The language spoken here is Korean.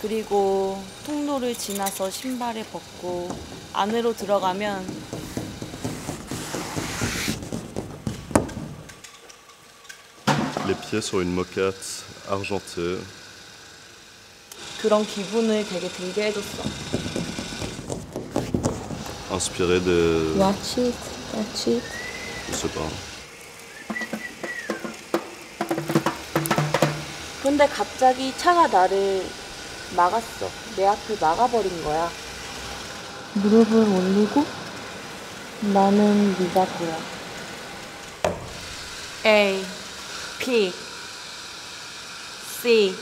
그리고 통로를 지나서 신발을 벗고 안으로 들어가면 Les pieds sur une moquette argentée. 그런 기분을 되게 들게 해줬어. inspiré de. Watch it, watch it. Je sais pas. 근데 갑자기 차가 나를 막았어. 내 앞을 막아버린 거야. 무릎을 올리고 나는 네가 보여. A, P, C,